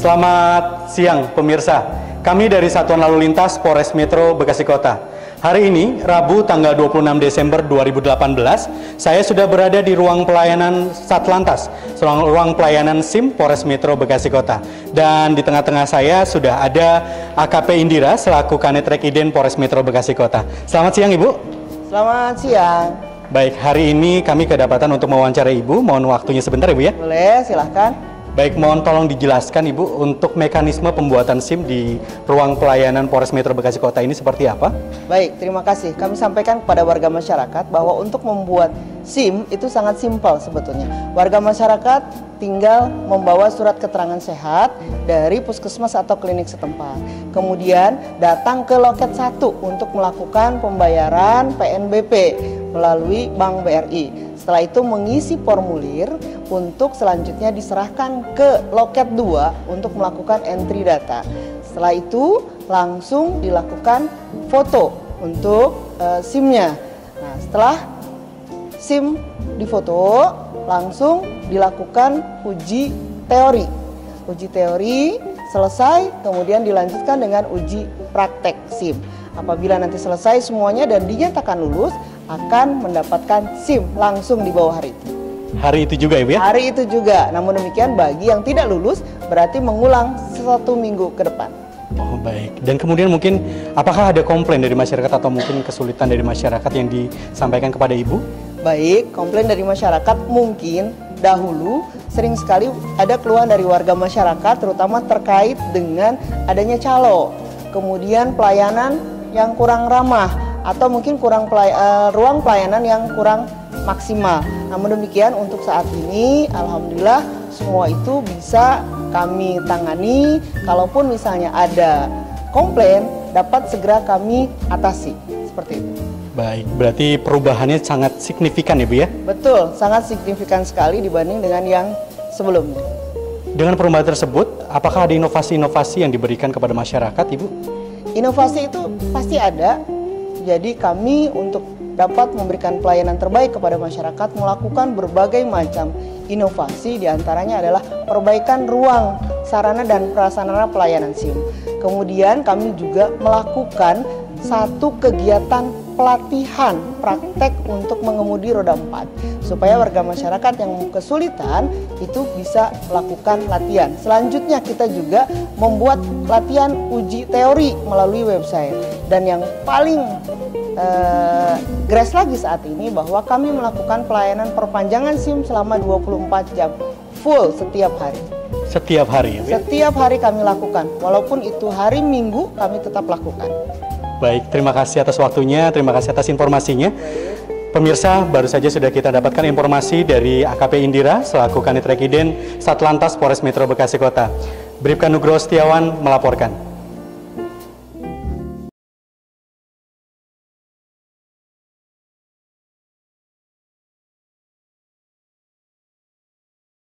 Selamat siang pemirsa. Kami dari Satuan Lalu Lintas Polres Metro Bekasi Kota. Hari ini, Rabu tanggal 26 Desember 2018, saya sudah berada di ruang pelayanan Satlantas, ruang, ruang pelayanan SIM Polres Metro Bekasi Kota. Dan di tengah-tengah saya sudah ada AKP Indira selaku Kanet Rekiden Polres Metro Bekasi Kota. Selamat siang Ibu. Selamat siang. Baik, hari ini kami kedapatan untuk mewawancarai Ibu. Mohon waktunya sebentar Ibu ya. Boleh, silahkan. Baik, mohon tolong dijelaskan Ibu untuk mekanisme pembuatan SIM di ruang pelayanan Polres Metro Bekasi Kota ini seperti apa? Baik, terima kasih. Kami sampaikan kepada warga masyarakat bahwa untuk membuat SIM itu sangat simpel sebetulnya. Warga masyarakat tinggal membawa surat keterangan sehat dari puskesmas atau klinik setempat. Kemudian datang ke loket satu untuk melakukan pembayaran PNBP melalui Bank BRI. Setelah itu mengisi formulir untuk selanjutnya diserahkan ke loket 2 untuk melakukan entry data. Setelah itu langsung dilakukan foto untuk uh, SIM-nya. Nah, setelah SIM difoto, langsung dilakukan uji teori. Uji teori selesai, kemudian dilanjutkan dengan uji praktek SIM. Apabila nanti selesai semuanya dan dinyatakan lulus, akan mendapatkan SIM langsung di bawah hari itu. Hari itu juga Ibu ya? Hari itu juga. Namun demikian bagi yang tidak lulus berarti mengulang satu minggu ke depan. Oh baik. Dan kemudian mungkin apakah ada komplain dari masyarakat atau mungkin kesulitan dari masyarakat yang disampaikan kepada Ibu? Baik, komplain dari masyarakat mungkin dahulu sering sekali ada keluhan dari warga masyarakat terutama terkait dengan adanya calo. Kemudian pelayanan yang kurang ramah atau mungkin kurang pelay uh, ruang pelayanan yang kurang maksimal. Namun demikian untuk saat ini alhamdulillah semua itu bisa kami tangani. Kalaupun misalnya ada komplain dapat segera kami atasi seperti itu. Baik, berarti perubahannya sangat signifikan ya Bu ya? Betul, sangat signifikan sekali dibanding dengan yang sebelumnya. Dengan perubahan tersebut, apakah ada inovasi-inovasi yang diberikan kepada masyarakat Ibu? Inovasi itu pasti ada, jadi kami untuk dapat memberikan pelayanan terbaik kepada masyarakat melakukan berbagai macam inovasi di antaranya adalah perbaikan ruang sarana dan prasarana pelayanan SIM. Kemudian kami juga melakukan satu kegiatan pelatihan praktek untuk mengemudi roda 4 supaya warga masyarakat yang kesulitan itu bisa melakukan latihan. Selanjutnya kita juga membuat latihan uji teori melalui website dan yang paling eh, grace lagi saat ini bahwa kami melakukan pelayanan perpanjangan SIM selama 24 jam full setiap hari. Setiap hari ya? Setiap hari kami lakukan, walaupun itu hari Minggu kami tetap lakukan. Baik, terima kasih atas waktunya, terima kasih atas informasinya. Pemirsa, baru saja sudah kita dapatkan informasi dari AKP Indira selaku Kanit Rekiden Satlantas Polres Metro Bekasi Kota. Bribka Nugroho Setiawan melaporkan.